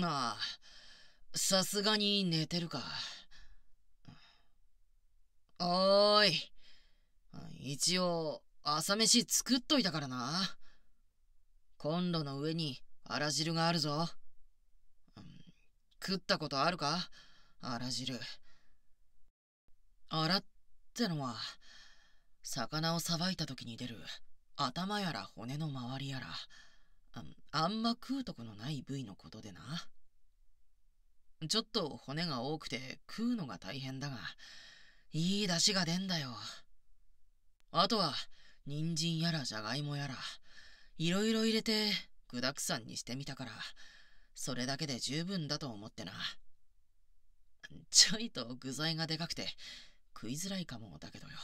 まあ、さすがに寝てるか。おーい。一応、朝飯作っといたからな。コンロの上にあら汁があるぞ。食ったことあるか？あら汁。あらってのは、魚をさばいた時に出る頭やら骨の周りやら、ああんま食うとこのない部位のことでな。ちょっと骨が多くて食うのが大変だが、いい出汁が出んだよ。あとは、人参やらじゃがいもやら、いろいろ入れて具沢山にしてみたから、それだけで十分だと思ってな。ちょいと具材がでかくて食いづらいかもだけどよ。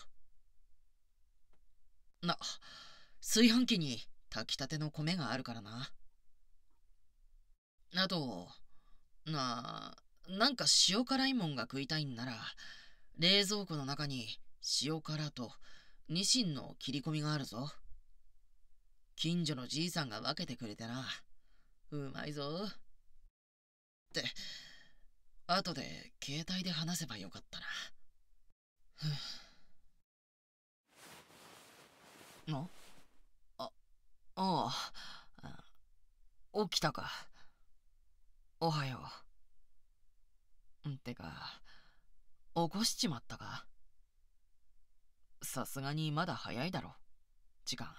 な、炊飯器に炊きたての米があるからな。あと、なあ、なんか塩辛いもんが食いたいんなら、冷蔵庫の中に塩辛とニシンの切り込みがあるぞ。近所のじいさんが分けてくれてな。うまいぞ。って、後で携帯で話せばよかったな。ああ、ああ、起きたか。おはよう。んてか、起こしちまったか？さすがにまだ早いだろ。時間。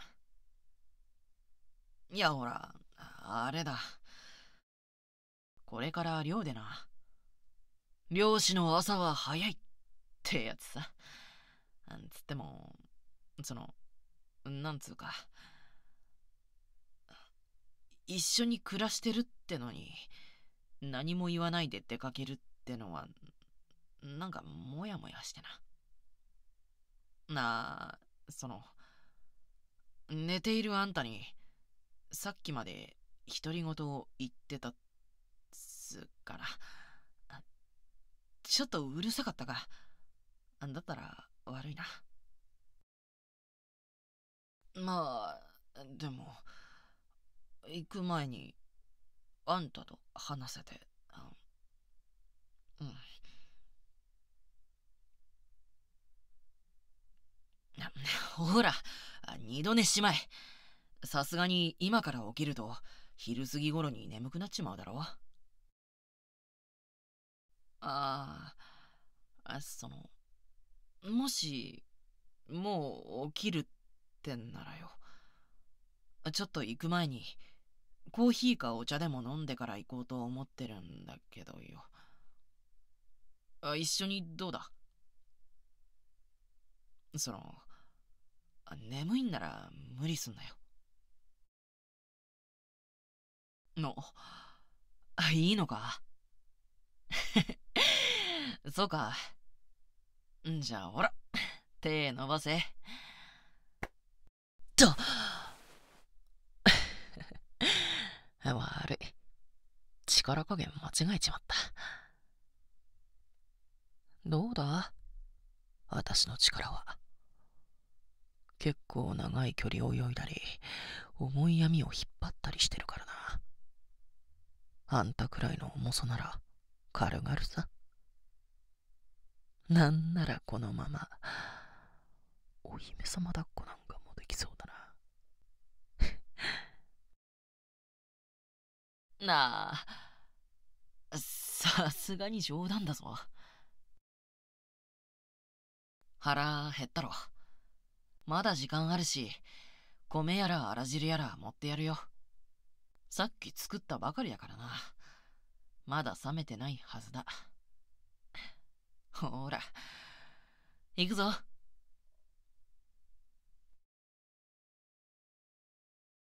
いや、ほら、あれだ。これから漁でな。漁師の朝は早いってやつさ。つっても、その、なんつうか。一緒に暮らしてるってのに、何も言わないで出かけるってのは、なんかモヤモヤしてな。なあ、その、寝ているあんたに、さっきまで独り言を言ってたっつから、ちょっとうるさかったか。だったら悪いな。まあ、でも、行く前に、あんたと話せて、うん。ほら、二度寝しまえ。さすがに今から起きると、昼過ぎ頃に眠くなっちまうだろああ、その、もし、もう起きるってんならよ。ちょっと行く前に、コーヒーかお茶でも飲んでから行こうと思ってるんだけどよ。あ一緒にどうだ？その、眠いんなら無理すんなよ。の、いいのか？そうか。じゃあ、ほら、手伸ばせ。と悪い。力加減間違えちまった。どうだ？私の力は。結構長い距離を泳いだり、重い闇を引っ張ったりしてるからな。あんたくらいの重さなら軽々さ。なんならこのまま、お姫様抱っこなんかもできそうだな。なあ、さすがに冗談だぞ。腹減ったろ。まだ時間あるし、米やらあら汁やら持ってやるよ。さっき作ったばかりやからな。まだ冷めてないはずだ。ほら、行くぞ。